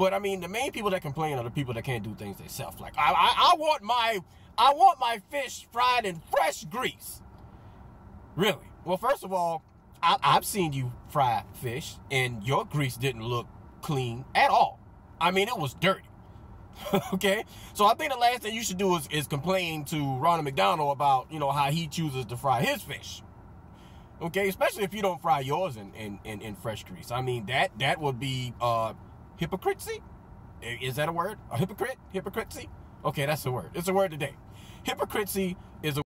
But I mean, the main people that complain are the people that can't do things themselves. Like I, I, I want my, I want my fish fried in fresh grease. Really? Well, first of all, I, I've seen you fry fish, and your grease didn't look clean at all. I mean, it was dirty. okay? So I think the last thing you should do is, is complain to Ronald McDonald about, you know, how he chooses to fry his fish. Okay, especially if you don't fry yours in, in, in, in fresh grease. I mean, that that would be uh hypocrisy. Is that a word? A hypocrite? Hypocrisy? Okay, that's a word. It's a word today. Hypocrisy is a